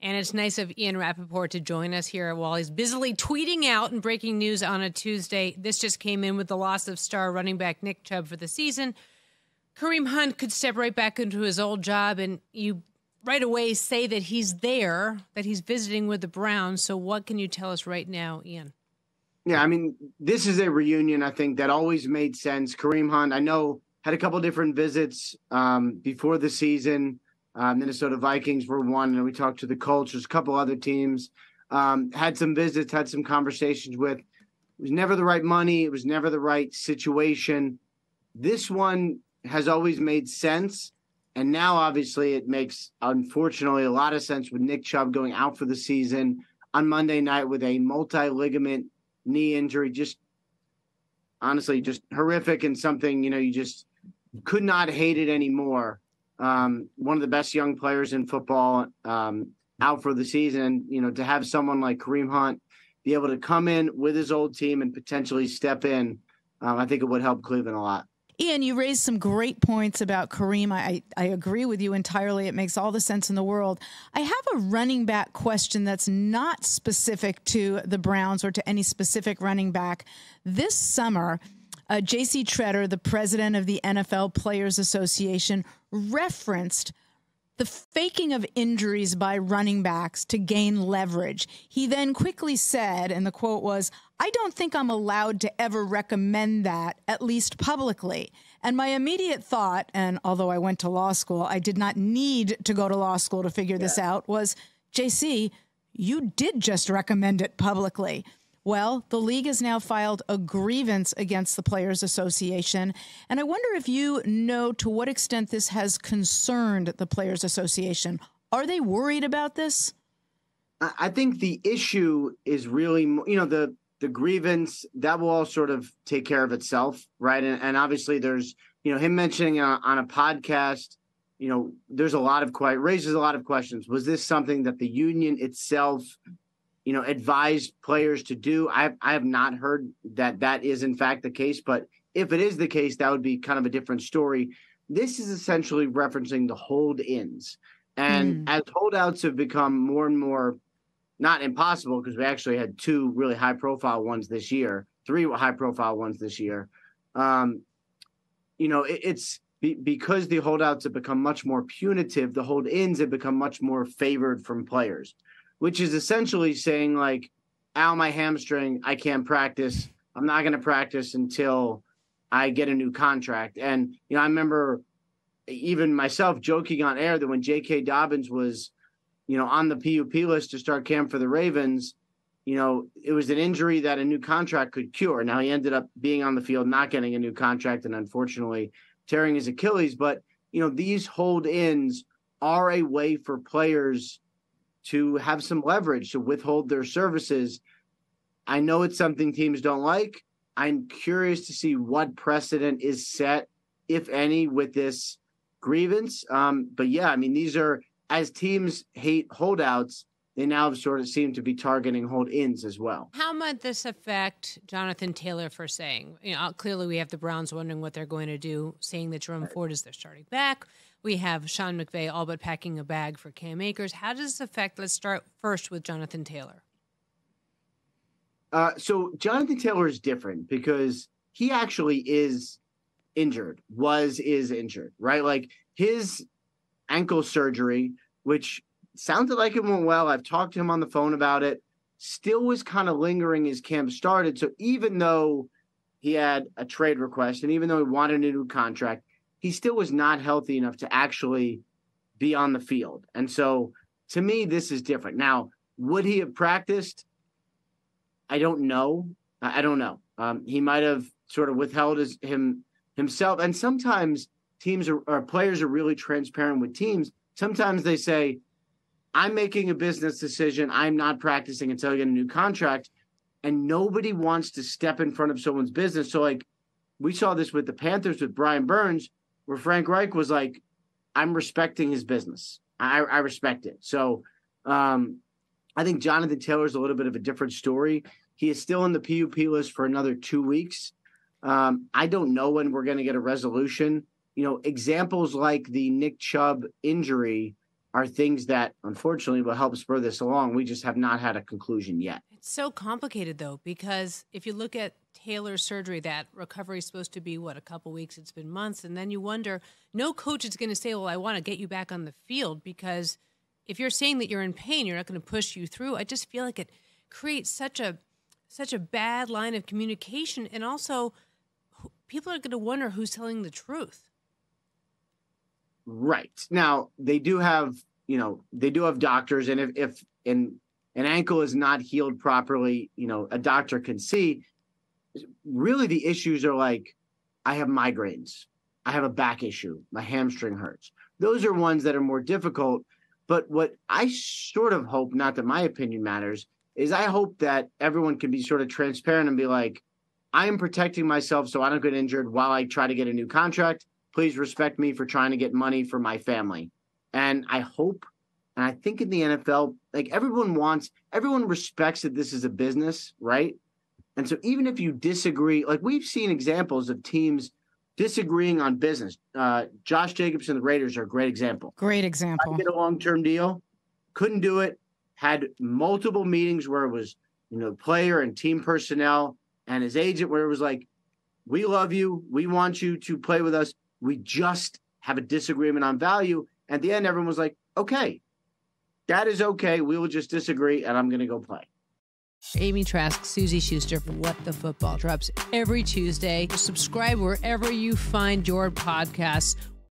And it's nice of Ian Rapoport to join us here while he's busily tweeting out and breaking news on a Tuesday. This just came in with the loss of star running back Nick Chubb for the season. Kareem Hunt could step right back into his old job, and you right away say that he's there, that he's visiting with the Browns. So, what can you tell us right now, Ian? Yeah, I mean, this is a reunion, I think, that always made sense. Kareem Hunt, I know, had a couple different visits um, before the season. Uh, Minnesota Vikings were one, and we talked to the Colts. There's a couple other teams. Um, had some visits, had some conversations with. It was never the right money. It was never the right situation. This one has always made sense. And now, obviously, it makes, unfortunately, a lot of sense with Nick Chubb going out for the season on Monday night with a multi ligament knee injury. Just honestly, just horrific and something, you know, you just could not hate it anymore. Um, one of the best young players in football um, out for the season. You know, to have someone like Kareem Hunt be able to come in with his old team and potentially step in, um, I think it would help Cleveland a lot. Ian, you raised some great points about Kareem. I, I agree with you entirely. It makes all the sense in the world. I have a running back question that's not specific to the Browns or to any specific running back. This summer, uh, J.C. Tretter, the president of the NFL Players Association, referenced the faking of injuries by running backs to gain leverage. He then quickly said, and the quote was, I don't think I'm allowed to ever recommend that, at least publicly. And my immediate thought, and although I went to law school, I did not need to go to law school to figure yeah. this out, was JC, you did just recommend it publicly. Well, the league has now filed a grievance against the Players Association. And I wonder if you know to what extent this has concerned the Players Association. Are they worried about this? I think the issue is really, you know, the the grievance that will all sort of take care of itself, right? And, and obviously, there's, you know, him mentioning on, on a podcast, you know, there's a lot of quite raises a lot of questions. Was this something that the union itself you know, advise players to do. I I have not heard that that is in fact the case, but if it is the case, that would be kind of a different story. This is essentially referencing the hold ins. And mm. as holdouts have become more and more not impossible, because we actually had two really high profile ones this year, three high profile ones this year. Um, you know, it, it's be, because the holdouts have become much more punitive, the hold ins have become much more favored from players which is essentially saying like, ow, my hamstring, I can't practice. I'm not going to practice until I get a new contract. And, you know, I remember even myself joking on air that when J.K. Dobbins was, you know, on the PUP list to start camp for the Ravens, you know, it was an injury that a new contract could cure. Now he ended up being on the field, not getting a new contract, and unfortunately tearing his Achilles. But, you know, these hold ins are a way for players to have some leverage to withhold their services. I know it's something teams don't like. I'm curious to see what precedent is set, if any, with this grievance. Um, but yeah, I mean, these are as teams hate holdouts, they now sort of seem to be targeting hold ins as well. How might this affect Jonathan Taylor for saying, you know, clearly we have the Browns wondering what they're going to do, saying that Jerome Ford is their starting back. We have Sean McVay all but packing a bag for Cam Akers. How does this affect? Let's start first with Jonathan Taylor. Uh, so Jonathan Taylor is different because he actually is injured, was is injured, right? Like his ankle surgery, which sounded like it went well. I've talked to him on the phone about it. Still was kind of lingering as camp started. So even though he had a trade request and even though he wanted a new contract, he still was not healthy enough to actually be on the field. And so to me, this is different. Now, would he have practiced? I don't know. I don't know. Um, he might have sort of withheld his, him himself. And sometimes teams are, or players are really transparent with teams. Sometimes they say, I'm making a business decision. I'm not practicing until I get a new contract. And nobody wants to step in front of someone's business. So, like, we saw this with the Panthers with Brian Burns where Frank Reich was like, I'm respecting his business. I, I respect it. So um, I think Jonathan Taylor is a little bit of a different story. He is still in the PUP list for another two weeks. Um, I don't know when we're going to get a resolution. You know, examples like the Nick Chubb injury are things that unfortunately will help spur this along. We just have not had a conclusion yet. It's so complicated though, because if you look at Taylor's surgery, that recovery is supposed to be what a couple weeks, it's been months. And then you wonder, no coach is going to say, Well, I want to get you back on the field because if you're saying that you're in pain, you're not going to push you through. I just feel like it creates such a such a bad line of communication and also people are going to wonder who's telling the truth. Right. Now, they do have, you know, they do have doctors and if if an an ankle is not healed properly, you know, a doctor can see really the issues are like I have migraines. I have a back issue. My hamstring hurts. Those are ones that are more difficult, but what I sort of hope, not that my opinion matters, is I hope that everyone can be sort of transparent and be like, I am protecting myself so I don't get injured while I try to get a new contract. Please respect me for trying to get money for my family. And I hope, and I think in the NFL, like everyone wants, everyone respects that this is a business, right? And so even if you disagree, like we've seen examples of teams disagreeing on business. Uh, Josh Jacobs and the Raiders are a great example. Great example. I get a long term deal, couldn't do it. Had multiple meetings where it was, you know, player and team personnel and his agent, where it was like, "We love you. We want you to play with us. We just have a disagreement on value." At the end, everyone was like, "Okay, that is okay. We will just disagree, and I'm going to go play." Amy Trask, Suzy Shuster What the Football drops every Tuesday. Subscribe wherever you find your podcasts.